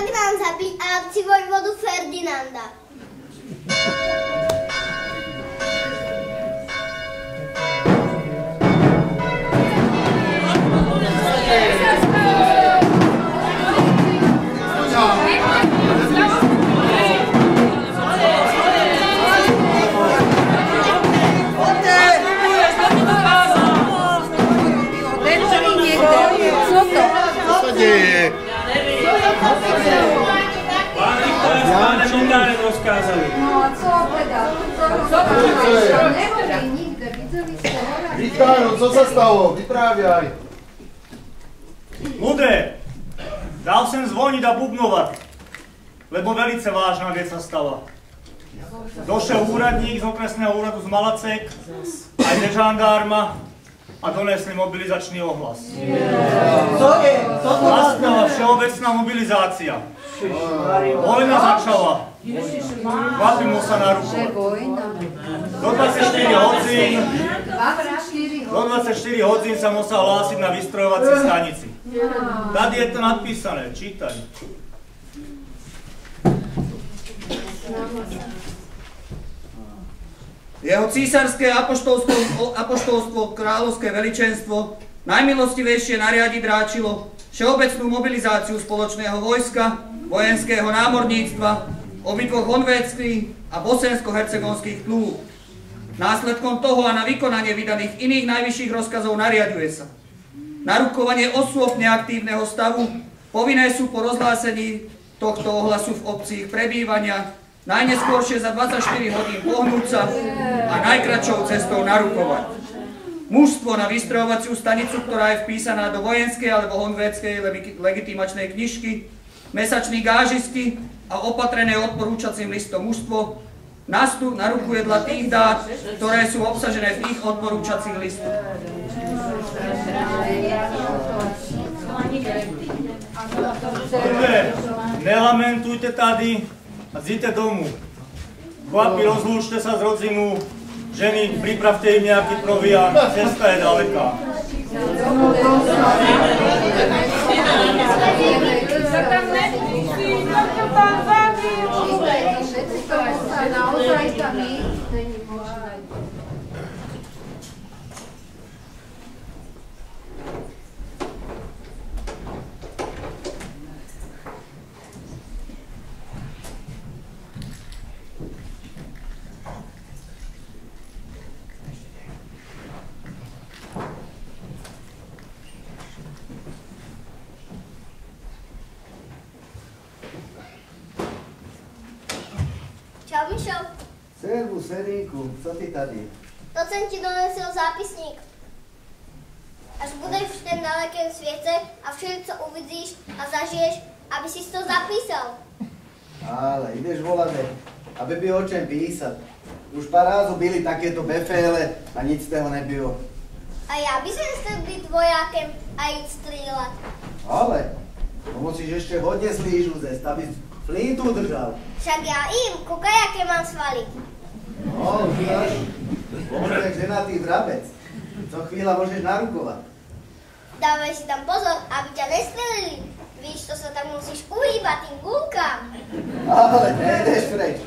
Ferdinand, abici, volevo Ferdinanda. Páne notáre rozkázali. No a co teda? Co to Neboli nikde, videli ste hora? Vítajú, co sa stalo? Vypráviaj. Mudré, dal sem zvoniť a bubnovať, lebo velice vážna vec sa stala. Došiel úradník z okresného úradu z Malacek, aj ze žandárma, a donesli mobilizačný ohlas. Co je? Co to Nastala všeobecná mobilizácia. Vojna začala. Chlapím sa na ruku. Do 24 hodín, 24 do 24 hodín sa musel hlásiť na vystrojovacej stanici. Tady je to napísané, čítaj. Jeho císarské apoštolstvo, apoštolstvo kráľovské veličenstvo najmilostivejšie nariadi dráčilo všeobecnú mobilizáciu spoločného vojska, vojenského námorníctva, obidvoch honvéckých a bosensko-hercegonských plúb. Následkom toho a na vykonanie vydaných iných najvyšších rozkazov nariaduje sa. Narukovanie osôb neaktívneho stavu povinné sú po rozhlásení tohto ohlasu v obcích prebývania najneskôršie za 24 hodín pohnúť sa a najkračou cestou narukovať. Mužstvo na vystrojovaciu stanicu, ktorá je vpísaná do vojenskej alebo honvéckej legitimačnej knižky, mesační gážisti a opatrené odporúčacím listom mužstvo, nastup narukuje dla tých dát, ktoré sú obsažené v ich odporúčacích listoch. Dobre, nelamentujte tady a zíte domů. Chlapi, rozlúčte sa z rodzinu, ženy, pripravte im nejaký proviant, cesta je daleká. Sa naozaj tam ísť, není možné. Čau, Mišo. Servus, Seríku, co ty tady? To jsem ti donesil zápisník. Až budeš v ten dalekém světě a vše, co uvidíš a zažiješ, aby si to zapísal. Ale ideš volať, aby by o čem písať. Už parázu byli takéto beféle a nic z toho nebylo. A já bych chcel být vojákem a jít střílet. Ale to musíš ešte hodne slížu zesť, aby flintu držal. Však já jim, koukaj, jaké mám svaly. No, víš, pomôžeš ženatý vrabec. Co chvíľa môžeš narukovať. Dávej si tam pozor, aby ťa nestrelili. Víš, to sa tam musíš uhýbať tým gulkám. Ale nejdeš preč.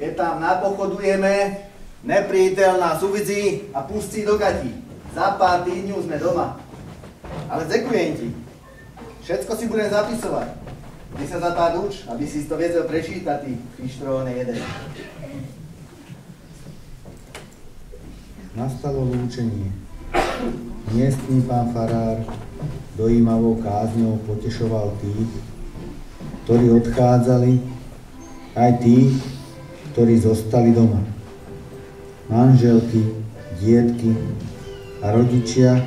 Keď tam napochodujeme, neprítel nás uvidí a pustí do gatí. Za pár týdňov sme doma. Ale zekujem ti. Všetko si budem zapisovať. Ty sa za pár uč, aby si to vedel prečítať, ty fištróne jeden. Nastalo lúčenie. Miestný pán farár dojímavou kázňou potešoval tých, ktorí odchádzali, aj tých, ktorí zostali doma. Manželky, dietky a rodičia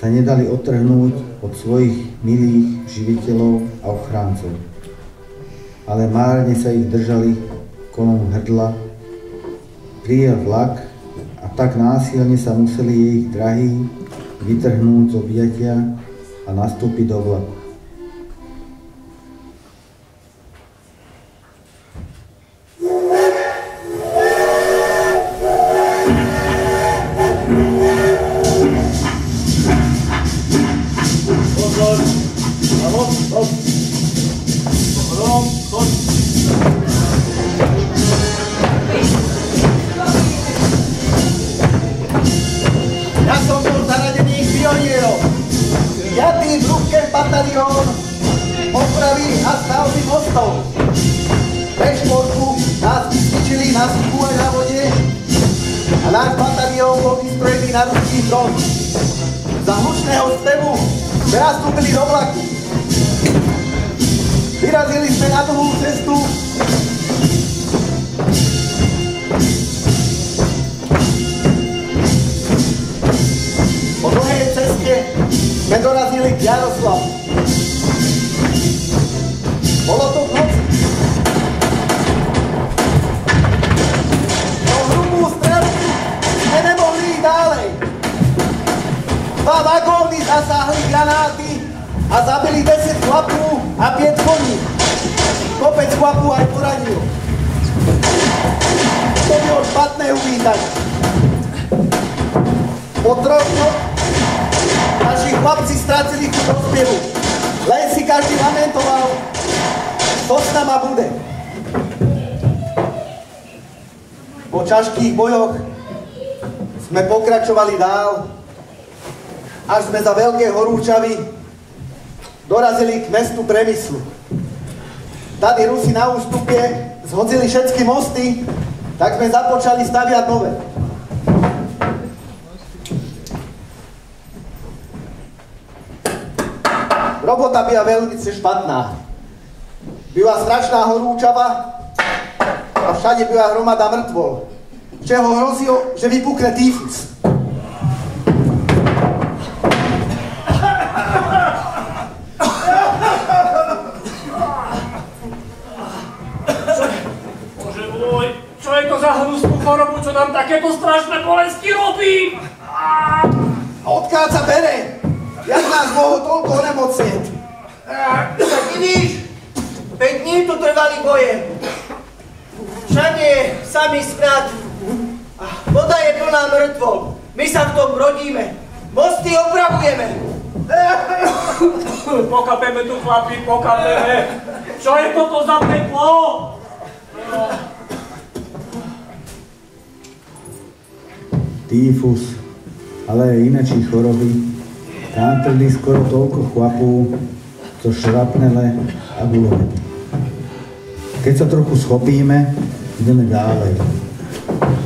sa nedali otrhnúť od svojich milých živiteľov a ochráncov. Ale márne sa ich držali kolom hrdla, prijel vlak tak násilne sa museli jej drahí vytrhnúť z objatia a nastúpiť do vlaku. Granáty a zabili 10 chlapú a 5 koní. Kopec chlapu aj poradil. To bolo špatné uvítať. Po troch naši chlapci stratili chuť do spievu. Len si každý lamentoval, to s nama bude. Po ťažkých bojoch sme pokračovali dál, až sme za Veľké horúčavy dorazili k mestu Premyslu. Tady Rusi na ústupe zhodili všetky mosty, tak sme započali staviať nové. Robota byla veľmi špatná. Byla strašná horúčava a všade byla hromada mŕtvol, čeho hrozilo, že vypukne týfus. Takéto strašné bolesti robí? A odkiaľ sa bere? Jak nás mohol toľko onemocnieť? Tak vidíš, 5 dní tu trvali boje. Všade sami smrad. A voda je plná mŕtvol. My sa v tom rodíme. Mosty opravujeme. Pokapeme tu chlapi, pokapeme. Čo je toto za peklo? Týfus, ale aj inačí choroby. Tam trli skoro toľko chlapú, co šrapnele a gulomety. Keď sa trochu schopíme, ideme ďalej.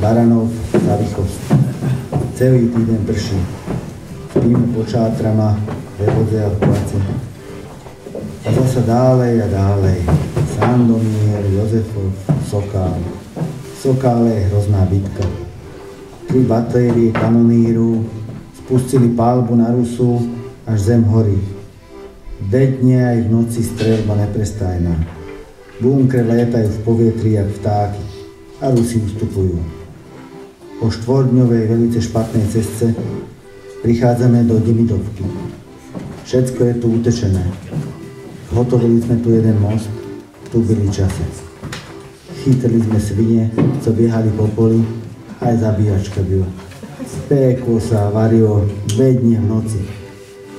Baranov, Zavichov. Celý týden prší. Spíme po čátrama, Revodze a v placi. A zasa dálej a dálej. Sandomír, Jozefov, Sokál. Sokále je hrozná bitka. Tri batérie kanoníru spustili palbu na Rusu, až zem horí. Bedne aj v noci strelba neprestajná. Bunkre lietajú v povietri jak vtáky a Rusi ustupujú. Po štvordňovej velice špatnej ceste prichádzame do Demidovky. Všetko je tu utečené. Hotovili sme tu jeden most, tu byli čase. Chytili sme svine, co biehali po poli, aj zabíjačka byla. Peklo sa, varilo, bedne v noci.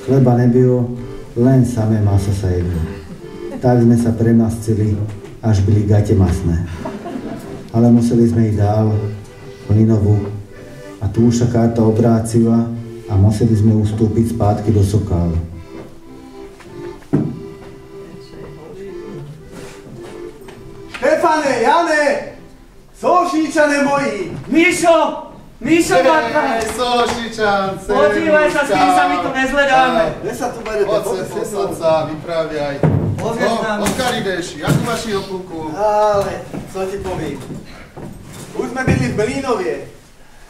Chleba nebylo, len samé maso sa jedlo. Tak sme sa premascili, až byli gate masné. Ale museli sme ísť dál, Linovu, a tu už sa karta obrácila a museli sme ustúpiť spátky do Sokálu. Štefane, Jane, Sošíčane moji, Míšo! Míšo, Marka! Sošičan, Podívaj sa, s kým sa my tu nezhledáme. kde sa tu berete? Poď sa, vypraviaj. Pozrieš No, nám. odkiaľ ideš? Jak u vaši opuku? Ale, co ti povím. Už sme byli v Mlínovie.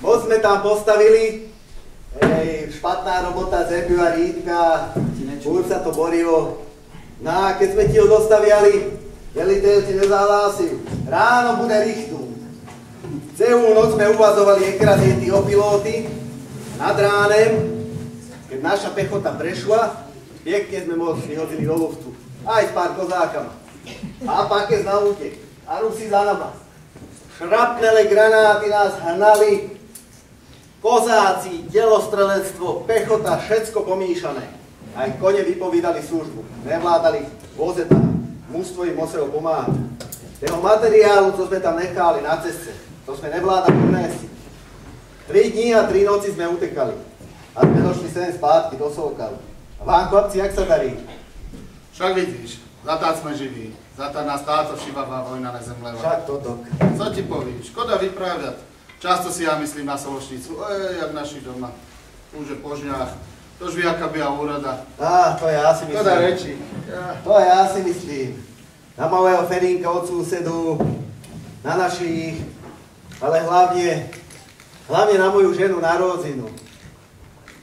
Moc sme tam postavili. Ej, špatná robota, zebila rýdka, furt sa to borilo. No a keď sme ti ho dostaviali, veliteľ ti nezahlásil. Ráno bude richtnúť. Celú noc sme uvazovali ekradiety o pilóty. Nad ránem, keď naša pechota prešla, pekne sme moc vyhodili do luftu. Aj s pár kozákama. A pakec na útek. A Rusi za nama. Šrapnele granáty nás hnali. Kozáci, delostrelectvo, pechota, všetko pomíšané. Aj kone vypovídali službu. Nevládali voze tam. Mústvo im muselo pomáhať. Toho materiálu, co sme tam nechali na ceste, to sme nevládali uniesť. Tri dní a tri noci sme utekali. A sme došli sem spátky do Solkalu. A vám, chlapci, jak sa darí? Však vidíš, za tá sme živí. Za tá nás táto šivavá vojna nezemleva. Však toto. Co ti povím, škoda vyprávět. Často si ja myslím na Sološnicu, e, jak naši doma. Už je po žňách. Tož ví, aká byla úroda. Á, to ja si myslím. reči. Ja. To ja si myslím. Na malého Ferinka od susedu, na našich, ale hlavne, hlavne na moju ženu, na Rózinu.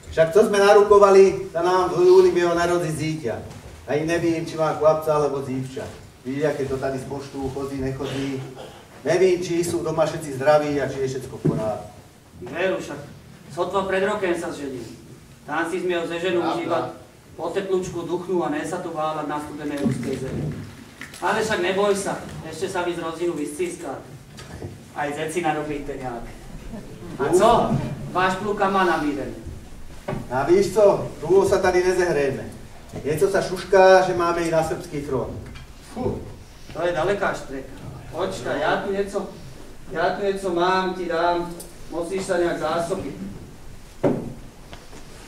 Však to sme narukovali, sa nám v júli bylo narodziť dieťa. Aj nevím, či má chlapca alebo dívča. Vidíte, aké to tady z poštu chodí, nechodí. Nevím, či sú doma všetci zdraví a či je všetko v porádku. Veru však, sotva pred rokem sa zženil. Tam si zmiel ze ženu Pravda. užívať po teplúčku duchnú a ne sa tu váľať na studenej ruskej zemi. Ale však neboj sa, ešte sa vy z rozinu vyscíska. Aj zeci narobíte nejak. A co? Váš pluka má namírený. A víš co, dlho sa tady nezehrejeme. Něco sa šušká, že máme i na srbský front. Fú, to je daleká štreka. Počkaj, ja tu niečo, ja tu niečo mám, ti dám. Musíš sa nejak zásobiť.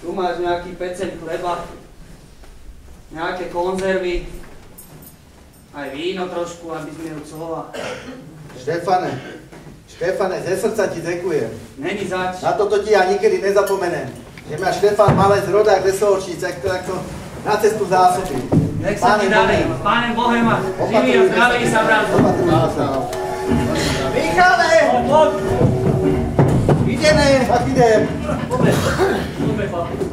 Tu máš nejaký peceň chleba, nejaké konzervy, aj víno trošku, aby sme ju clova. Štefane, Štefane, ze srdca ti ďakujem. Není zač. Na toto ti ja nikedy nezapomenem. Že ma Štefan Malec rodák ze Solčíc, tak to na cestu zásoby. Nech sa ti darí. Pánem Bohem a živý a zdravý sa vrátil. Michale! Ideme, tak idem. Dobre, dobre, chlapi.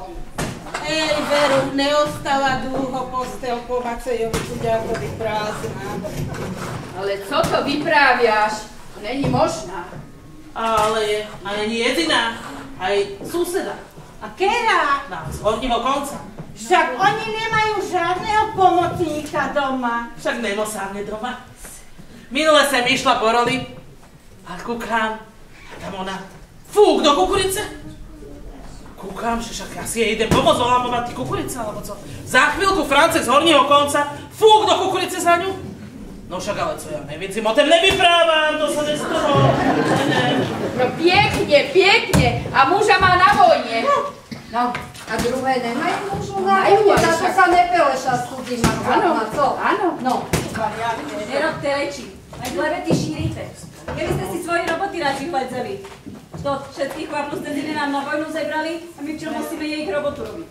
Sluníčko. Ej, veru, neostala dlho postel po Macejovi Kuďakovi prázdna. Ale co to vypráviaš? Není možná. Ale aj nie jediná, aj suseda. A kera? Na z horního konca. Však oni nemajú žiadneho pomocníka doma. Však Nemo sám doma. Minule sem išla po roli a kúkám, a tam ona fúk do kukurice. Kúkam, že však asi jej idem pomôcť olamovať ty kukurice, alebo co. Za chvíľku Francek z horního konca fúk do kukurice za ňu. No však ale co ja nevidím, o tom nevyprávam, to sa nestalo. Ne, ne. No pekne, pekne. A muža má na vojne. No, a druhé nemajú mužu na vojne? Táto však- sa nepeleša s cudzíma Áno, chlapma, co? áno. No, Nerobte reči, aj klebety šírite. Keby ste si svoje roboty radši chledzeli. To všetkých chlapov z dediny nám na vojnu zebrali a my čo musíme jej ich robotu robiť.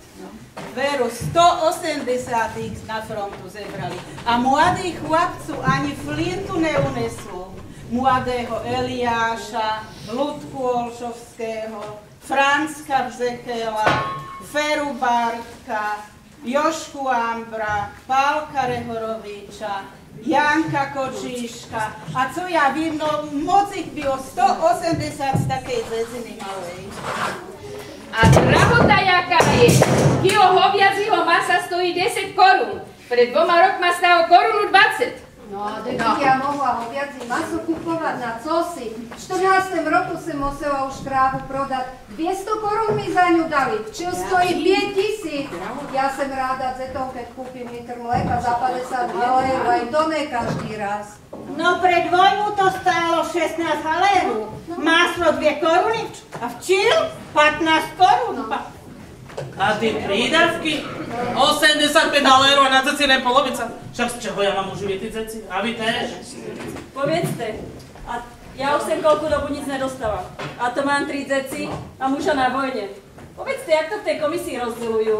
veru, 180 na frontu zebrali. A mladých chlapcov ani flintu neunesú. Mladého Eliáša, Ludku Olšovského, Franska Bzekela, Feru Bartka, Jošku Ambra, Pálka Rehoroviča, Janka Kočíška a co ja vím, no moc ich bylo 180 z takej zeziny malej. A drahota jaká je. Kilo hoviacího masa stojí 10 korún. Pred dvoma rokma stálo korunu 20. No, kdybych já mohla hovězí maso kupovat na cosi, v 14. roku jsem musela už krávu prodat. 200 korun mi za ňu dali, čo stojí 5 tisíc. Já jsem ráda zetou, keď kúpim litr mléka za 50 halérů, aj to ne každý raz. No pred vojnu to stálo 16 halérů, máslo 2 koruny a včil 15 korun. A ty prídavky? 85 halérov a na ceci len polovica. Však z čeho ja mám uživiť ty ceci? A vy tež? Poviedzte, a ja už sem koľku dobu nic nedostávam. A to mám tri deci a muža na vojne. Povedzte, jak to v tej komisii rozdeľujú.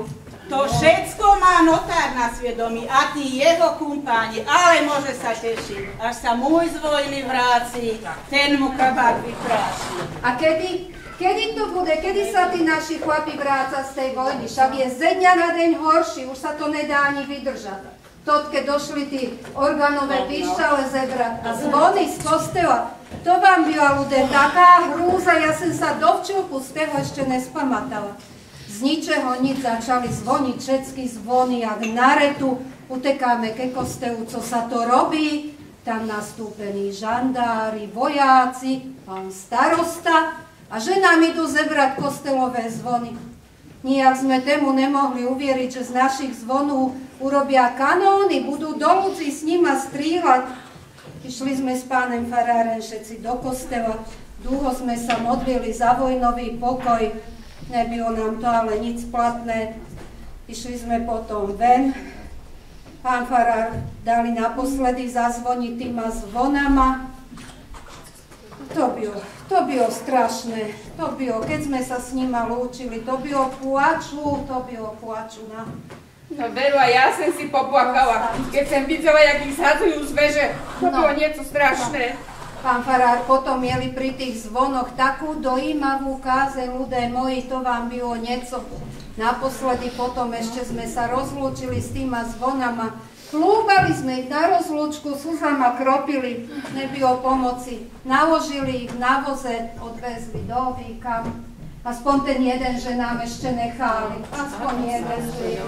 To všetko má notár na svedomí a tí jeho kumpáni, ale môže sa tešiť, až sa môj z vojny vráci, ten mu kabát vypráši. A kedy? Kedy to bude? Kedy sa tí naši chlapi vráca z tej vojny? Však je ze dňa na deň horší, už sa to nedá ani vydržať. Tot, keď došli tí organové píšťale zebrať a zvony z kostela, to vám byla ľudia taká hrúza, ja som sa do včilku z toho ešte nespamatala. Z ničeho nič začali zvoniť všetky zvony, jak na retu, utekáme ke kostelu, co sa to robí, tam nastúpení žandári, vojáci, pán starosta, a že nám idú zebrať kostelové zvony. Nijak sme tému nemohli uvieriť, že z našich zvonov urobia kanóny, budú do ľudí s nima stríhať. Išli sme s pánem Farárem všetci do kostela, dlho sme sa modlili za vojnový pokoj, nebylo nám to ale nic platné. Išli sme potom ven, pán Farár dali naposledy zazvoniť týma zvonama. To bylo to bylo strašné, to bylo, keď sme sa s nima lúčili, to bylo płaču, to bylo płaču na... No veru, a ja som si poplakala, keď som videla, jak ich zhadzujú z veže. To no. bylo niečo strašné. Pán Farár, potom mieli pri tých zvonoch takú dojímavú káze, ľudé moji, to vám bylo nieco. Naposledy potom ešte sme sa rozlúčili s týma zvonama, Chlúbali sme ich na rozlúčku, slzama kropili, nebylo pomoci. Naložili ich na voze, odvezli do Víka. Aspoň ten jeden, že nám ešte nechali. Aspoň jeden žil.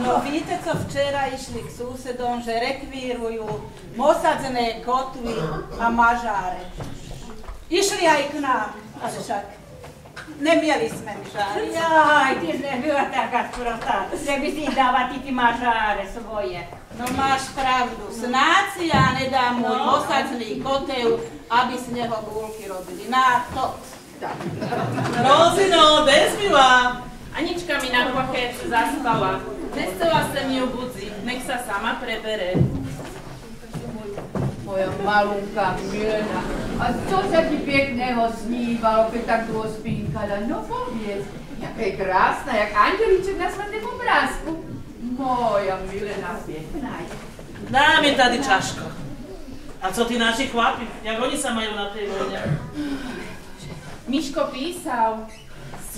No víte, co včera išli k susedom, že rekvírujú mosadzené kotvy a mažáre. Išli aj k nám, však Nemieli sme žáry. Jaj, ty nebyla taká sprostá, že by si dala ty ty mažáre svoje. No máš pravdu, snáď si ja nedám môj no. osadný kotev, aby z neho gulky robili. Na to. Rozino, bezmilá. Anička mi na pochéce zaspala. Nechcela sa mi ju budziť, nech sa sama prebere moja malúka Milena. A čo sa ti pekného snívalo, keď tak dlho spínkala? No povedz, jaká je krásna, jak angelíček na svatém obrázku. Moja Milena pekná je. Tady čaško. A co ty naši chlapi? Jak oni sa majú na tej vojne? Miško písal,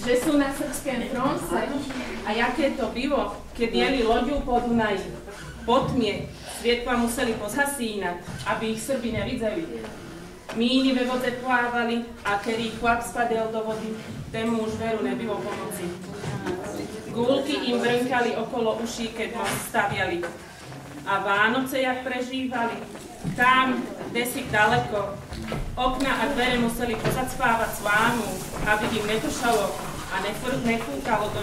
že sú na srbském fronte a jaké to bylo, keď jeli loďu po Dunaji. Po tmie, Svietla museli pozhasínať, aby ich Srby nevideli. Míny ve vode plávali a keď chlap spadel do vody, tému už veru nebylo pomoci. Gulky im brnkali okolo uší, keď most staviali. A Vánoce jak prežívali, tam, kde si daleko, okna a dvere museli pozacpávať svánu, aby im netušalo a nefúkalo do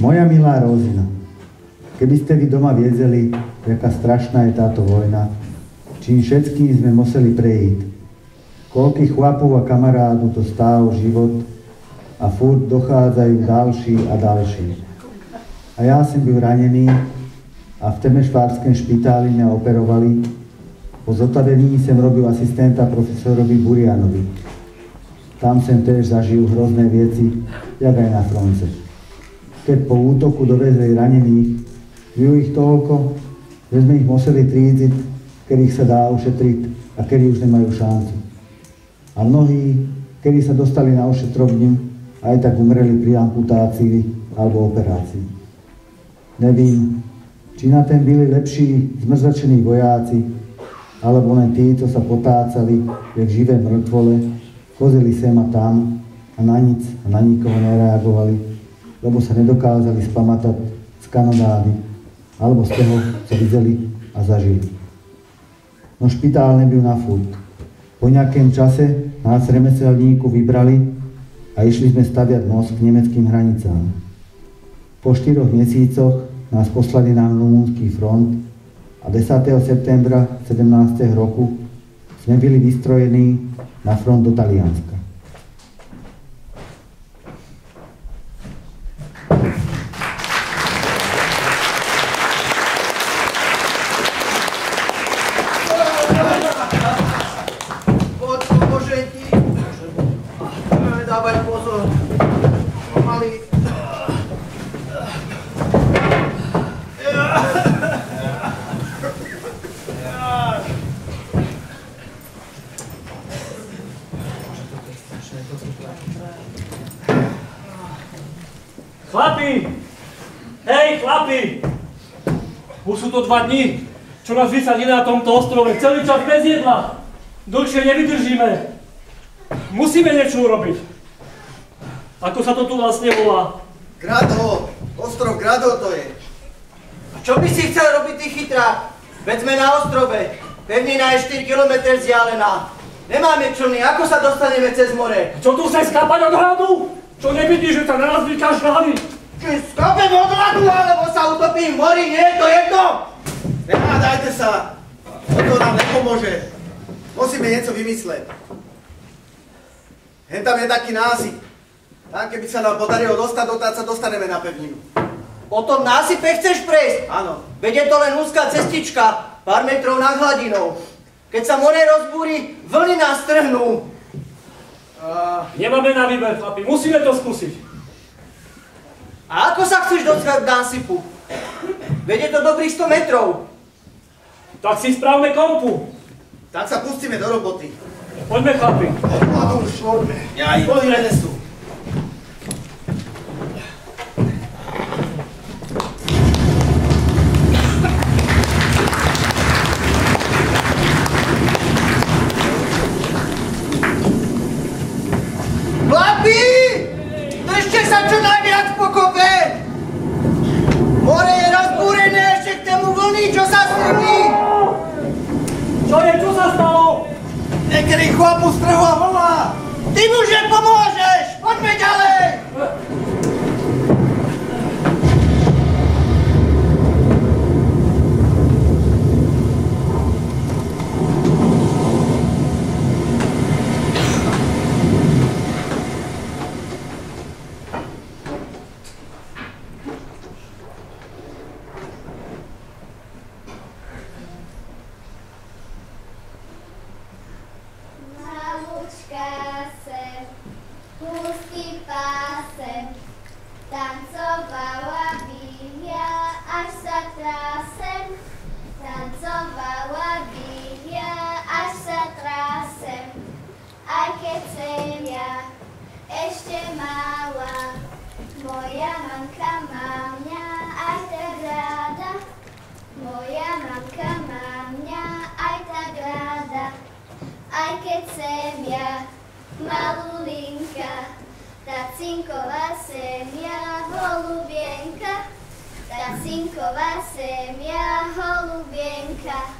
Moja milá Rózina, keby ste vy doma viedzeli, aká strašná je táto vojna, čím všetkým sme museli prejiť, koľkých chlapov a kamarádu to stálo život a furt dochádzajú ďalší a ďalší. A ja som byl ranený a v Temešvárském špitáli mňa operovali. Po zotavení som robil asistenta profesorovi Burianovi. Tam som tiež zažil hrozné veci, jak aj na fronte keď po útoku dovezli ranených, bylo ich toľko, že sme ich museli trídiť ktorých sa dá ušetriť a ktorí už nemajú šancu. A mnohí, ktorí sa dostali na ošetrovňu, aj tak umreli pri amputácii alebo operácii. Nevím, či na ten byli lepší zmrzačení vojáci, alebo len tí, čo sa potácali, jak živé mŕtvole, chozili sem a tam a na nic a na nikoho nereagovali, lebo sa nedokázali spamatať z kanonády alebo z toho, co videli a zažili. No špitál nebyl na furt. Po nejakém čase nás remeselníku vybrali a išli sme staviať most k nemeckým hranicám. Po štyroch mesiacoch nás poslali na Rumunský front a 10. septembra 17. roku sme byli vystrojení na front do Talianska. Poď, pomôžem ti. Dávaj pozor. Pomaly. Chlapi! Hej, chlapi! Už sú to dva dni, nás vysadili na tomto ostrove. Celý čas bez jedla. Dlhšie nevydržíme. Musíme niečo urobiť. Ako sa to tu vlastne volá? Grado, ostrov Grado to je. A čo by si chcel robiť, ty chytrák? Veď sme na ostrove. Pevnina je 4 km vzdialená. Nemáme člny, ako sa dostaneme cez more? Čo tu chceš skapať od hradu? Čo nevidíš, že sa na nás vykašľali? Či skopem od hladu, alebo sa utopím v mori, nie je to jedno? Nenádajte sa! To nám nepomôže. Musíme niečo vymysleť. Hen tam je taký násyp. Tam keby sa nám podarilo dostať, dotať sa dostaneme na pevninu. Po tom násype chceš prejsť? Áno. Veď je to len úzká cestička, pár metrov nad hladinou. Keď sa more rozbúri, vlny nás trhnú. Uh, nemáme na výber, chlapi. Musíme to skúsiť. A ako sa chceš dostať k násypu? Veď je to dobrých 100 metrov. Tak si spravme kompu. Tak sa pustíme do roboty. Poďme, chlapi. Už, poďme. Ja ich boli Niekedy chlapu strhla vlna! Ty mu že pomôžeš! Poďme ďalej! Malučka sem, pustý pásem, tancovala by ja, až sa trásem. Tancovala by ja, až sa trásem, aj keď sem ja, ešte mala. Moja mamka má mňa aj tak ráda, moja mamka má mňa aj tak ráda. Aj keď sem ja, malulinka, tá cinková sem ja, holubienka, tá cinková sem ja, holubienka.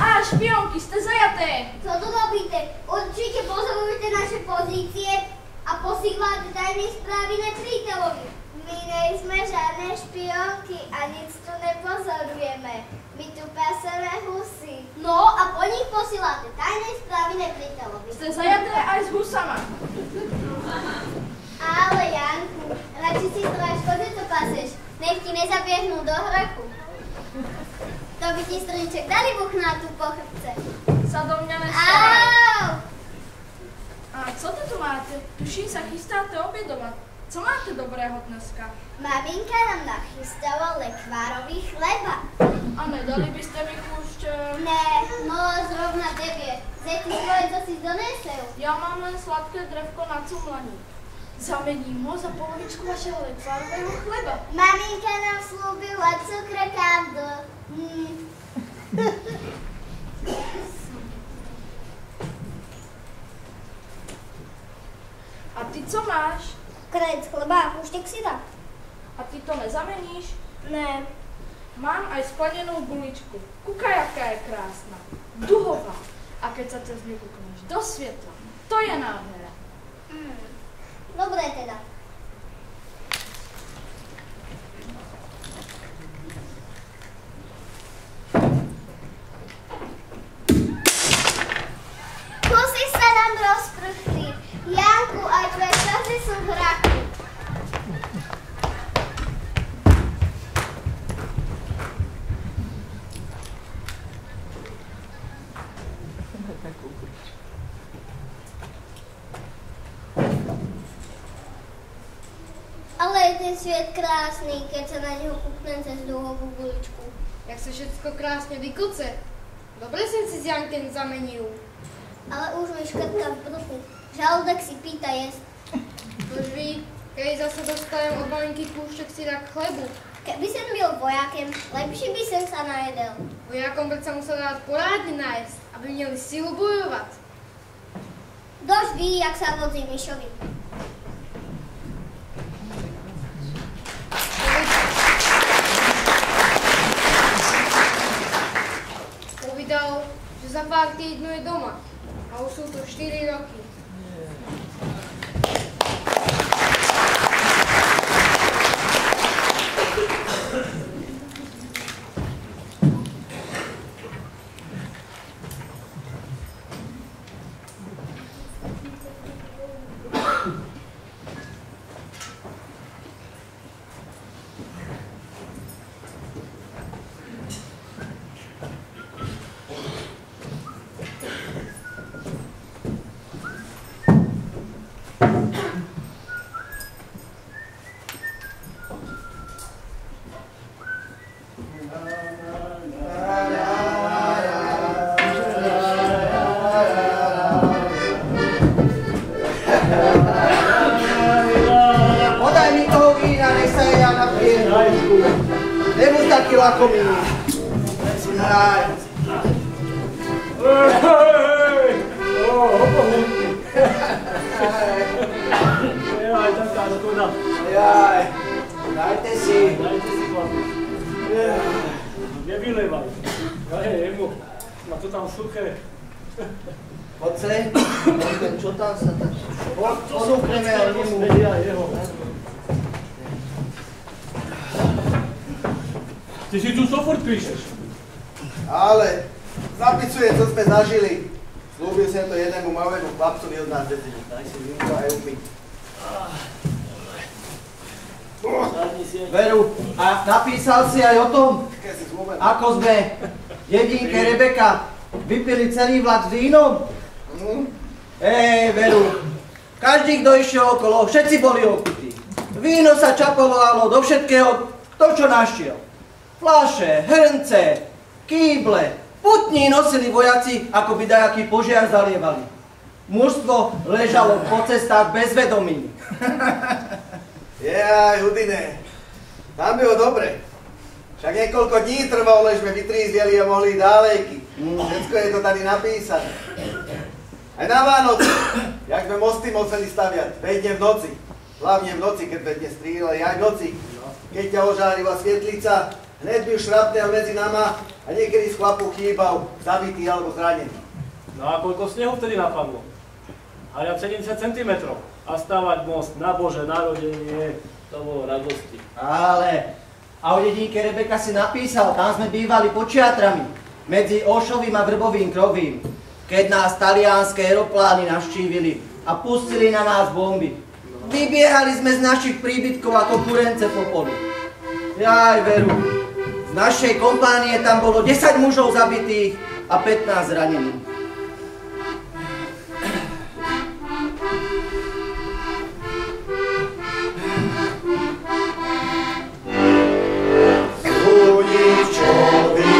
Á, špionky, ste zajaté! Co tu robíte? Určite pozorujete naše pozície a posílate tajné správy nepríteľovi. My nejsme žiadne špionky a nic tu nepozorujeme. My tu paseme husy. No a po nich posílate tajné správy nepriateľovi. Ste zajaté aj s husama. Ale Janku, radši si strážko, že to paseš. Nech ti nezabiehnú do hraku. Ti strniček dali buchnátú po chrbce. Sa do mňa nestaraj. A co to tu máte? Tuším sa chystáte obedovať. Co máte dobrého dneska? Maminka nám nachystala lekvárový chleba. A nedali by ste mi kúšť... Ne, no zrovna tebe. Zeti svoje, co si donesel. Ja mám len sladké drevko na cumlení. Zamením ho za polovičku vašeho lekvárového chleba. Maminka nám slúbila cukrokandu. Mm. A ty co máš? Krajec chleba kúštek syra. A ty to nezameníš? Ne. Mám aj skladenú guličku. Kúkaj, aká je krásna. Duhová. A keď sa cez ňu kúkneš do svetla, to je nádhera. Mm. Dobre teda. Nám rozprchli. Janku, aj tvoje časy sú v hraku. Ale je ten svet krásny, keď sa na neho kúknem cez dlhovú guličku. Jak sa všetko krásne vykuce. Dobre som si s Jankem zamenil. Ale už mi škrtka v bruchu. Žalúdok si pýta jesť. Už vy, keď zase dostanem od malinky kúštek si k chlebu. Keby som byl vojakem, lepšie by som sa najedel. Vojakom predsa musel dať porádne nájsť, aby měli silu bojovať. Dosť ví, jak sa vozí myšovi. Povedal, že za pár týdnov je doma. A už sú to 4 roky. Taký lakomý. Aj. Jaj, taká škoda. Jaj, dajte si. Dajte si chlapi. Nevylevaj. Hej, Emo, má to tam suché. Poď sem, čo tam sa tak... Ponúkneme aj nemu. Jeho. Ty si tu sofort píšeš. Ale zapisujem, co sme zažili. Slúbil som to jednému malému chlapcovi od nás dedine. Daj si vínko aj upiť. Veru, a napísal si aj o tom, ako sme jedinke Rebeka vypili celý vlak s vínom? Ej, Veru, každý, kto išiel okolo, všetci boli opití. Víno sa čapovalo do všetkého, to, čo našiel. Flaše, hrnce, kýble, putní nosili vojaci, ako by dajaký požiar zalievali. Mužstvo ležalo po cestách bez vedomí. Jaj, Hudine, tam bylo dobre. Však niekoľko dní trvalo, lež sme vytrízveli a mohli dálejky. Všetko je to tady napísané. Aj na Vánoce, jak sme mosty museli staviať, veď dne v noci. Hlavne v noci, keď vedne strieľali, aj v noci. Keď ťa ožárila svietlica, hneď byl šrapnel medzi nama a niekedy z chlapu chýbal, zabitý alebo zranený. No a koľko snehu vtedy napadlo? Hľad 70 cm. A stavať most na Bože narodenie, to bolo radosti. Ale, a o dedinke Rebeka si napísal, tam sme bývali pod Čiatrami, medzi Ošovým a Vrbovým krovím, keď nás talianské aeroplány navštívili a pustili na nás bomby. Vybiehali sme z našich príbytkov ako kurence po poli. Jaj, veru, v našej kompánie tam bolo 10 mužov zabitých a 15 zranených. Uničovi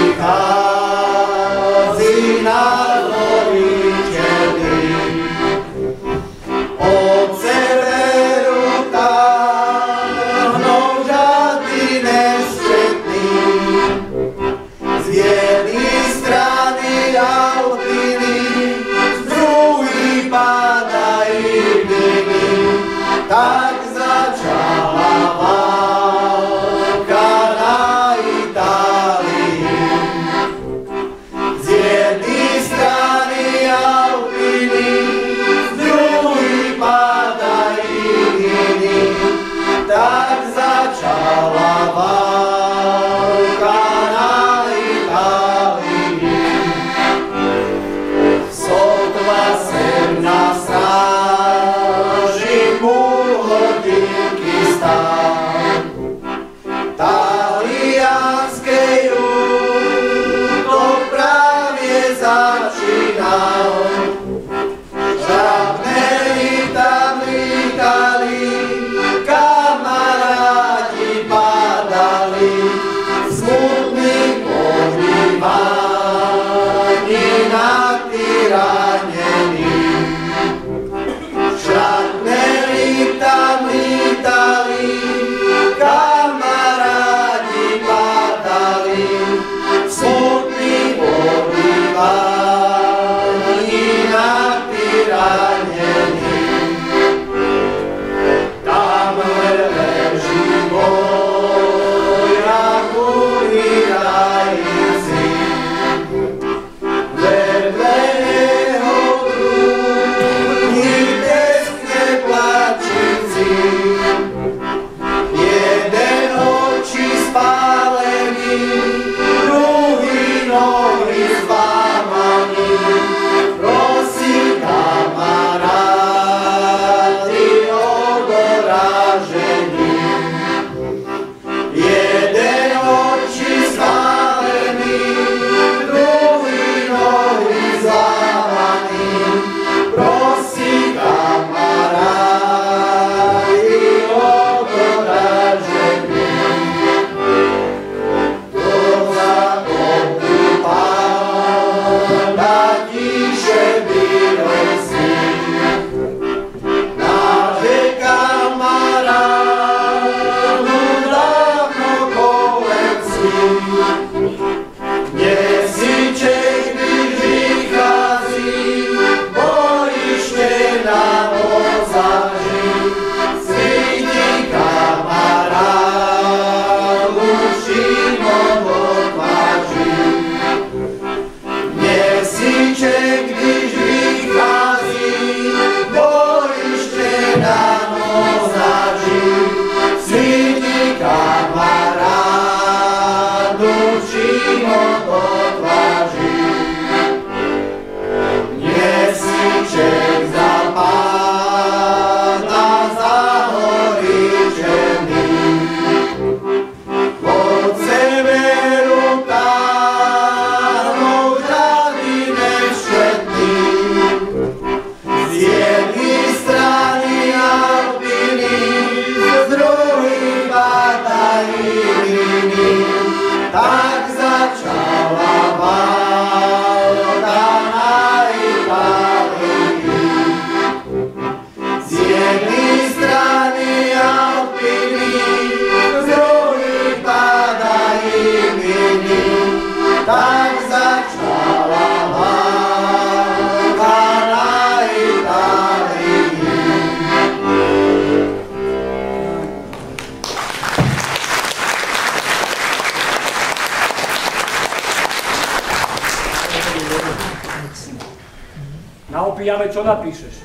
čo napíšeš.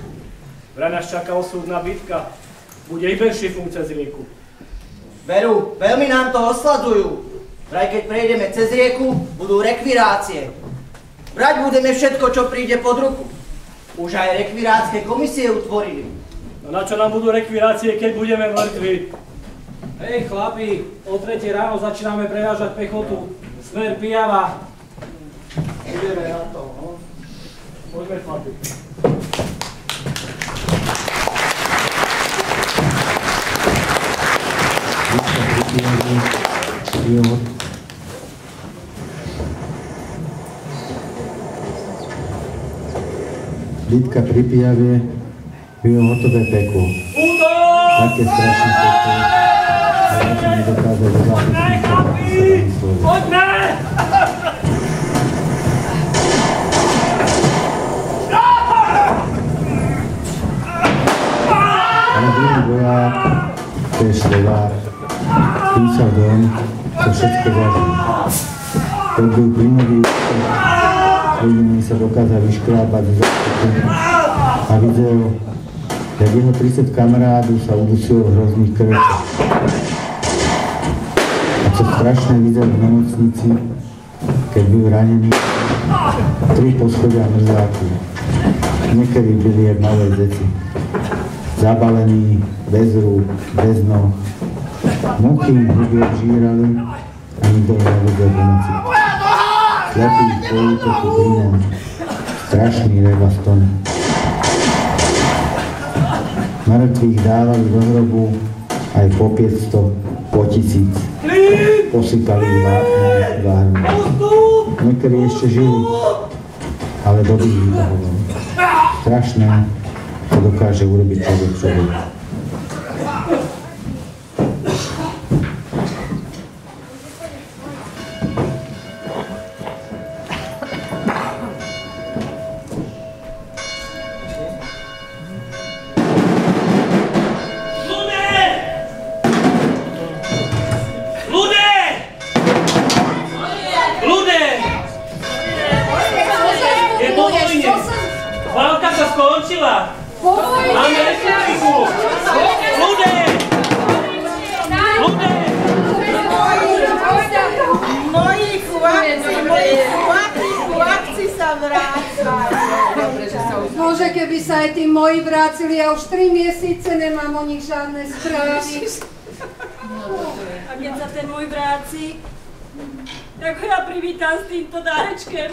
Vraj nás čaká osúdna bitka. Bude i bez šifung cez rieku. Veru, veľmi nám to osladujú. Vraj keď prejdeme cez rieku, budú rekvirácie. Brať budeme všetko, čo príde pod ruku. Už aj rekvirátske komisie utvorili. No na čo nám budú rekvirácie, keď budeme mŕtvi? Hej chlapi, o 3 ráno začíname prevážať pechotu. Smer Pijava. Ideme na to. Poďme chlapi. Bitka pri Pijavie bylo hotové peklo. Také strašné peklo. A ja som nedokázal do zápisníka Poďme! Je Slovák, písal dom, čo všetko zažil. To byl úspech, jediný sa dokázal vyškrábať z a videl, jak jeho 30 kamarádov sa udusilo v hrozných krvečách. A čo strašné videl v nemocnici, keď byl ranený, tri poschodia mrzáku. Niekedy byli jak malé deti. Zabalení, bez rúk, bez noh. Muchy im huby obžírali a nikto nevedel pomoci. Slepý po útoku plynom. Strašný revaston. Mŕtvych dávali do hrobu aj po 500, po tisíc. Posypali ich vápnom. Niektorí ešte žili, ale doby ich. Strašné, čo dokáže urobiť človek človek. Žiadne správy. A keď sa ten môj vráci, tak ho ja privítam s týmto dárečkem.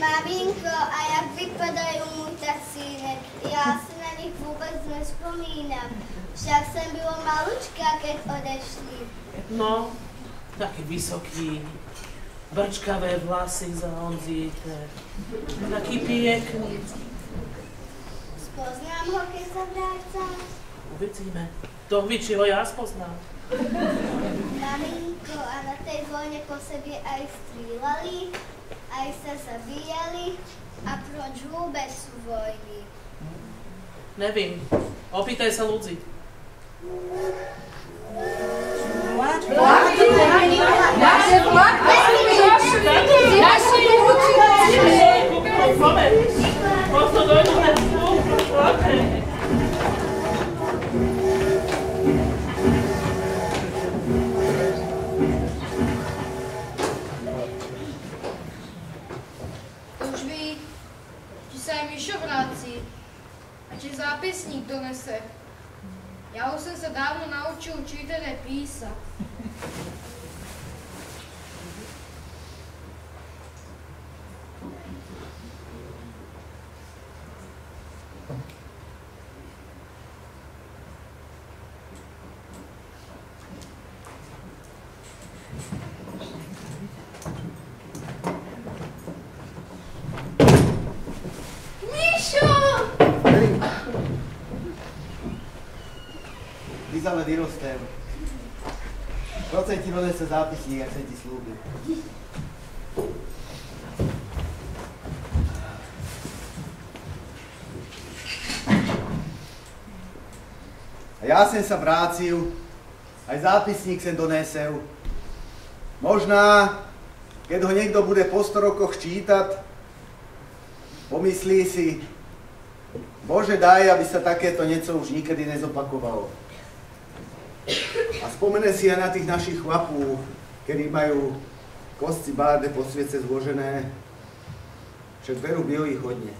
Maminko, a jak vypadajú môj tasínek? Ja si na nich vôbec nespomínam. Však som bylo malučka, keď odešli. No, taký vysoký, brčkavé vlasy za Honzíte. Taký pekný. Spoznám ho, keď sa vráca. Uvidíme. To ví, či ho ja spoznám. Maminko, a na tej vojne po sebe aj strieľali, aj sa zabíjali. A proč vôbec sú vojny? Nevím. Opýtaj sa ľudí. Naše vlaky došli, naši Moment. Aj Mišo vráci a či zápisník donese. Ja už som sa dávno naučil aj písať. Mišo! Lizale vyrostem. Procent ti donese zápisník, ak sa ti slúbil. A ja sem sa vrácil, aj zápisník sem donesel. Možná, keď ho niekto bude po 100 rokoch čítať, Pomyslí si, Bože daj, aby sa takéto niečo už nikedy nezopakovalo. A spomene si aj na tých našich chlapů, ktorí majú kosti bárde po sviece zložené, že veru byl ich hodne.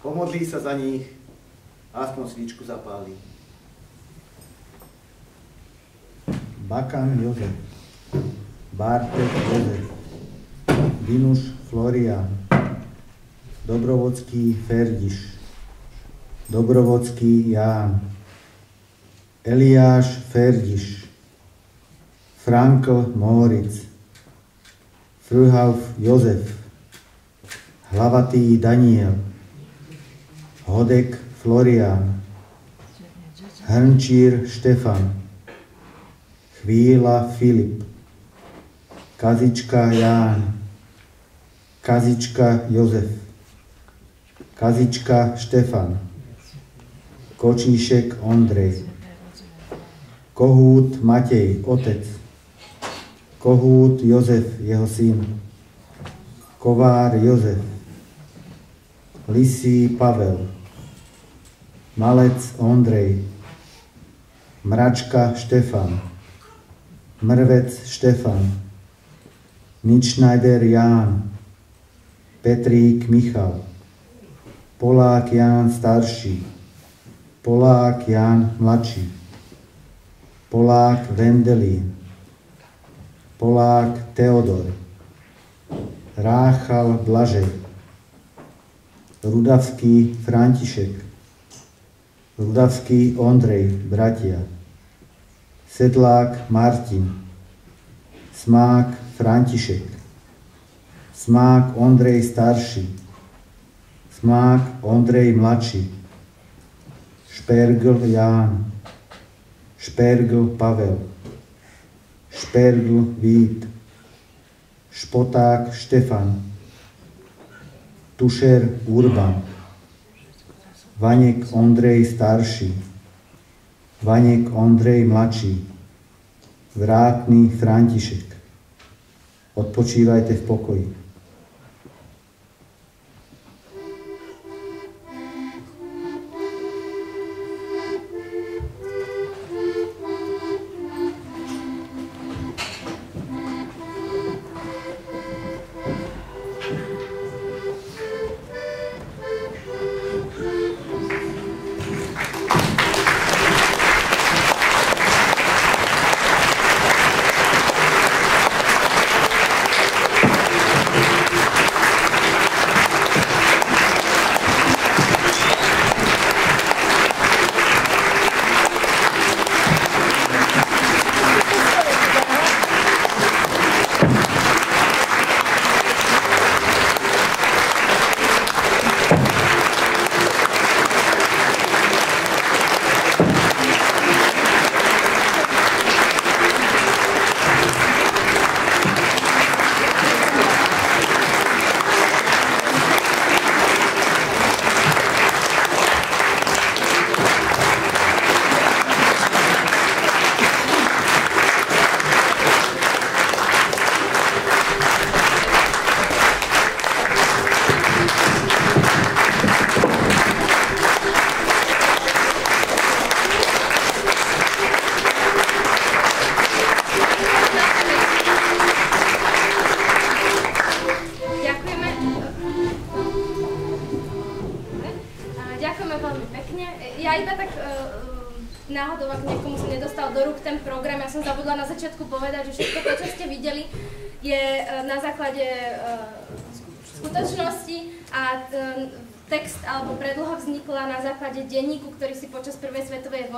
Pomodlí sa za nich a aspoň svíčku zapálí. Bakan Jozef, Bartek Jozef, Dinuš Florian, Dobrovodský Ferdiš, Dobrovodský Ján, Eliáš Ferdiš, Frankl Moritz, Frühauf Jozef, Hlavatý Daniel, Hodek Florian, Hrnčír Štefan, Chvíla Filip, Kazička Ján, Kazička Jozef, Kazička Štefan, Kočíšek Ondrej, Kohút Matej, otec, Kohút Jozef, jeho syn, Kovár Jozef, Lisý Pavel, Malec Ondrej, Mračka Štefan, Mrvec Štefan, Ničnajder Ján, Petrík Michal, Polák Ján starší, Polák Ján mladší, Polák Vendelín, Polák Teodor, Ráchal Blažej, Rudavský František, Rudavský Ondrej, bratia, Sedlák Martin, Smák František, Smák Ondrej starší, Smák Ondrej mladší, Špergl Ján, Špergl Pavel, Špergl Vít, Špoták Štefan, Tušer Urban, Vaněk Ondrej starší, Vaněk Ondrej mladší, Vrátný František. Odpočívajte v pokoji.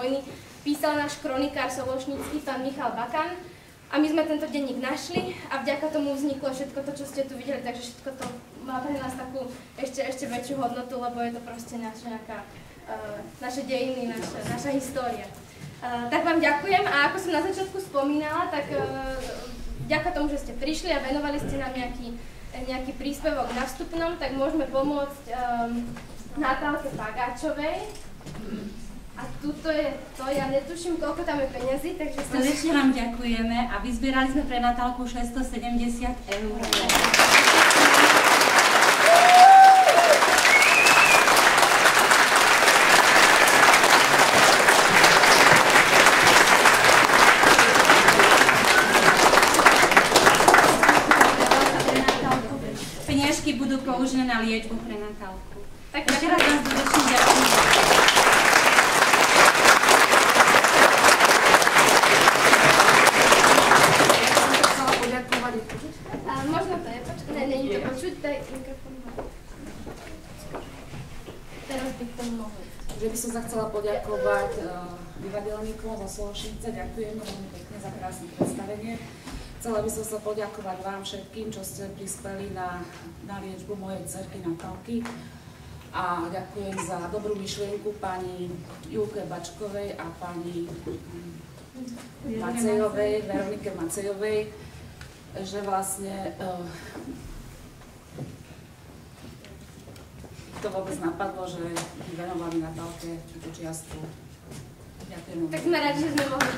Vojny písal náš kronikár sološnícky, pán Michal Bakan. A my sme tento denník našli a vďaka tomu vzniklo všetko to, čo ste tu videli, takže všetko to má pre nás takú ešte, ešte väčšiu hodnotu, lebo je to proste naša nejaká, uh, naše dejiny, naša, naša história. Uh, tak vám ďakujem a ako som na začiatku spomínala, tak uh, vďaka tomu, že ste prišli a venovali ste nám nejaký, nejaký príspevok na vstupnom, tak môžeme pomôcť um, Natálke Pagáčovej. A tuto je to, ja netuším, koľko tam je peniazy, takže... Srdečne vám ďakujeme a vyzbierali sme pre Natálku 670 eur. Peniažky budú použené na liečbu pre nás. Slošnice. Ďakujem veľmi pekne za krásne predstavenie. Chcela by som sa poďakovať vám všetkým, čo ste prispeli na, na liečbu mojej cerky Natálky. A ďakujem za dobrú myšlienku pani Julke Bačkovej a pani Macejovej, Veronike Macejovej, že vlastne uh, to vôbec napadlo, že venovali Natálke túto čiastku. Ďakujem. Tak sme radi, že sme mohli.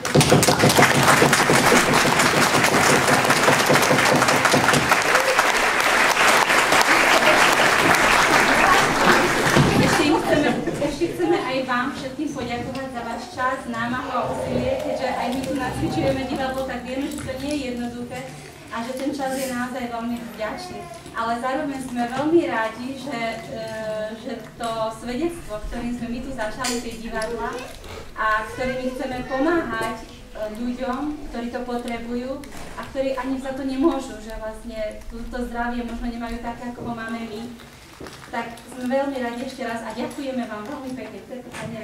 Ešte, chceme, ešte chceme aj vám všetkým poďakovať za váš čas, námahu a úsilie, keďže aj my tu nacvičujeme divadlo, tak vieme, že to nie je jednoduché a že ten čas je naozaj veľmi vďačný. Ale zároveň sme veľmi radi, že, e, že to svedectvo, ktorým sme my tu začali tie divadla a ktorými chceme pomáhať e, ľuďom, ktorí to potrebujú a ktorí ani za to nemôžu, že vlastne túto zdravie možno nemajú také, ako ho máme my, tak sme veľmi radi ešte raz a ďakujeme vám veľmi pekne. Pani.